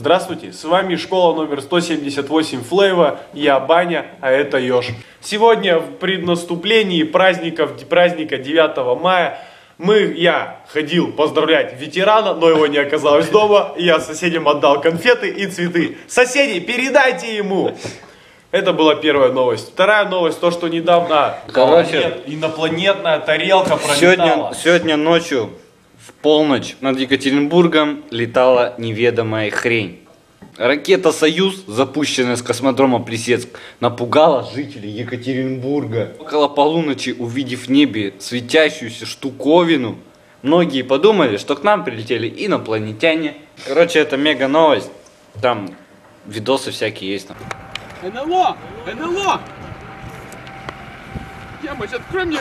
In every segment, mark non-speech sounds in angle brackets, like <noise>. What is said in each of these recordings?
Здравствуйте, с вами школа номер 178 Флейва, я Баня, а это Ёж. Сегодня в преднаступлении праздников, праздника 9 мая мы, я ходил поздравлять ветерана, но его не оказалось дома, я соседям отдал конфеты и цветы. Соседи, передайте ему! Это была первая новость. Вторая новость, то, что недавно Короче, нет, инопланетная тарелка пролетала. Сегодня, сегодня ночью в полночь над Екатеринбургом летала неведомая хрень. Ракета «Союз», запущенная с космодрома Плесецк, напугала жителей Екатеринбурга. Около полуночи, увидев в небе светящуюся штуковину, многие подумали, что к нам прилетели инопланетяне. Короче, это мега новость. Там видосы всякие есть. НЛО! НЛО! Ямыч, открой мне.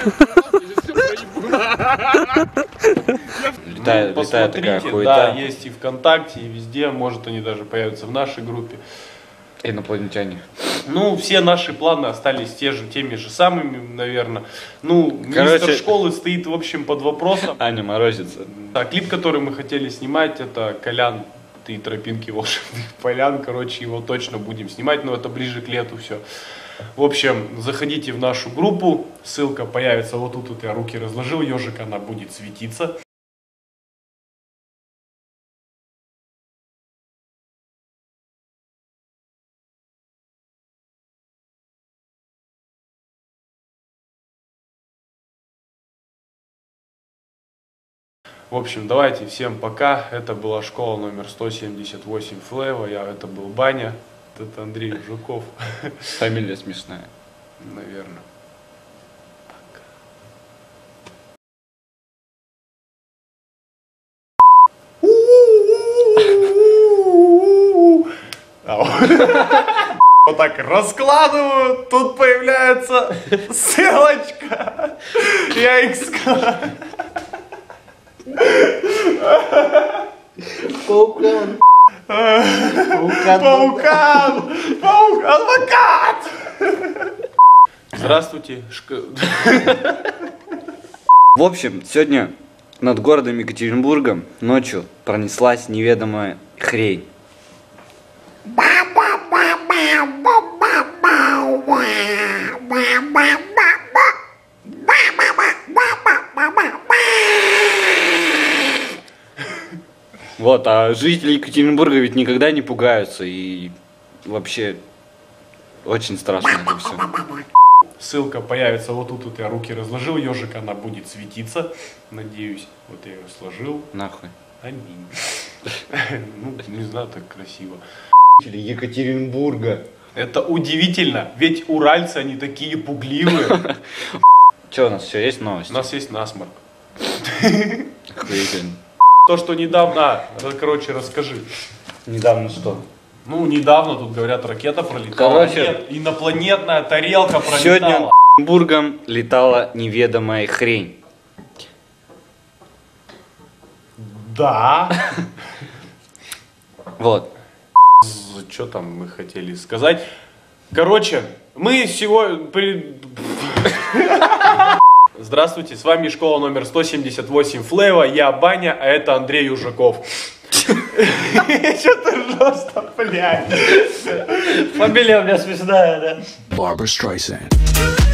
<laughs> Летает, Ну, летает такая посмотрите, хуета. да, есть и ВКонтакте, и везде, может они даже появятся в нашей группе. Инопланетяне. Ну, все наши планы остались те же, теми же самыми, наверное. Ну, Короче- школы стоит, в общем, под вопросом. <laughs> Аня морозится. Да, клип, который мы хотели снимать, это Колян и тропинки волшебных полян. <laughs> Короче, его точно будем снимать, но это ближе к лету все. В общем, заходите в нашу группу, ссылка появится вот тут, вот я руки разложил, ежик, она будет светиться. В общем, давайте всем пока. Это была школа номер 178 Флева. Я, это был Баня. Это Андрей Жуков, <laughs> Фамилия смешная. наверное. <laughs> Вот так раскладываю, тут появляется ссылочка. Я их ска- Паукан! Паук! Адвокат! Здравствуйте. Шка- В общем, сегодня над городом Екатеринбургом ночью пронеслась неведомая хрень. Вот, а жители Екатеринбурга ведь никогда не пугаются и вообще очень страшно это все. Ссылка появится вот тут, вот я руки разложил, ежик, она будет светиться. Надеюсь. Вот я ее сложил. Нахуй. Аминь. <laughs> Ну, не знаю, так красиво. Жители Екатеринбурга. Это удивительно, ведь уральцы, они такие пугливые. <laughs> Что у нас все есть новости? У нас есть насморк. Охуительно. То, что недавно, а, короче, расскажи. Недавно что? Ну, недавно тут говорят, ракета пролетала. Короче, Нет, инопланетная тарелка пролетала. Сегодня Екатеринбургом летала неведомая хрень. Да. Вот. Что там мы хотели сказать? Короче, мы сегодня... Здравствуйте, с вами школа номер 178 Флева, я Баня, а это Андрей Ужаков. <laughs> Что ты жестко, блядь? Фамилия у меня смешная, да? Barbara Streisand.